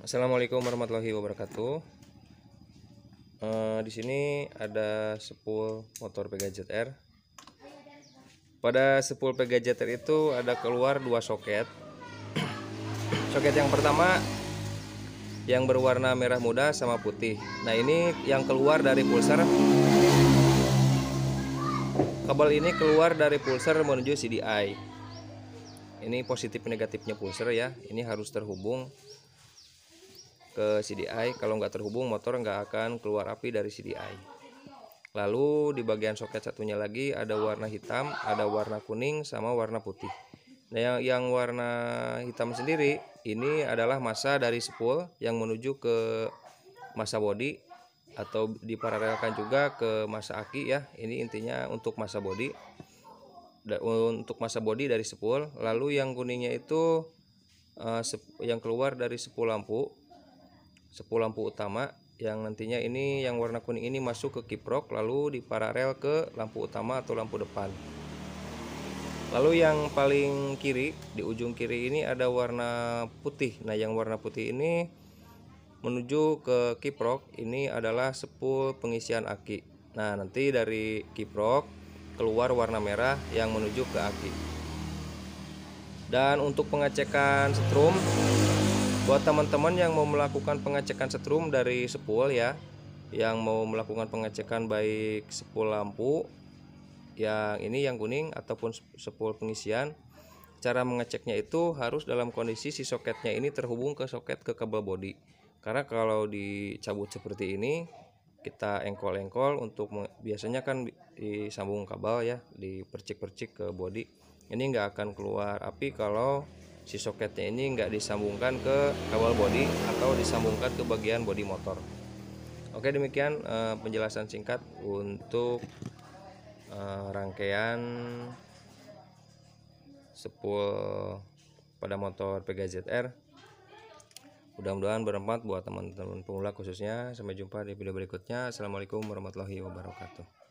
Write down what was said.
Assalamualaikum warahmatullahi wabarakatuh. Eh, di sini ada sepul motor Pega ZR. Pada sepul Pega ZR itu ada keluar dua soket. soket yang pertama yang berwarna merah muda sama putih. Nah ini yang keluar dari pulser. Kabel ini keluar dari pulser menuju CDI. Ini positif negatifnya pulser ya. Ini harus terhubung ke CDI kalau nggak terhubung motor nggak akan keluar api dari CDI lalu di bagian soket satunya lagi ada warna hitam ada warna kuning sama warna putih. Nah yang, yang warna hitam sendiri ini adalah masa dari spool yang menuju ke masa body atau diparalelkan juga ke masa aki ya. Ini intinya untuk masa body untuk masa body dari spool lalu yang kuningnya itu uh, yang keluar dari spool lampu sepuluh lampu utama. Yang nantinya ini yang warna kuning ini masuk ke kiprok lalu diparalel ke lampu utama atau lampu depan. Lalu yang paling kiri di ujung kiri ini ada warna putih. Nah yang warna putih ini menuju ke kiprok ini adalah sepul pengisian aki. Nah nanti dari kiprok keluar warna merah yang menuju ke aki. Dan untuk pengecekan setrum buat teman-teman yang mau melakukan pengecekan setrum dari sepul ya yang mau melakukan pengecekan baik sepul lampu yang ini yang kuning ataupun sepul pengisian cara mengeceknya itu harus dalam kondisi si soketnya ini terhubung ke soket ke kabel body karena kalau dicabut seperti ini kita engkol-engkol untuk biasanya kan disambung kabel ya dipercik-percik ke body ini enggak akan keluar api kalau si soketnya ini nggak disambungkan ke kabel body atau disambungkan ke bagian body motor. Oke demikian uh, penjelasan singkat untuk uh, rangkaian sepul pada motor Pega ZR mudah-mudahan bermanfaat buat teman-teman pemula khususnya. Sampai jumpa di video berikutnya. Assalamualaikum warahmatullahi wabarakatuh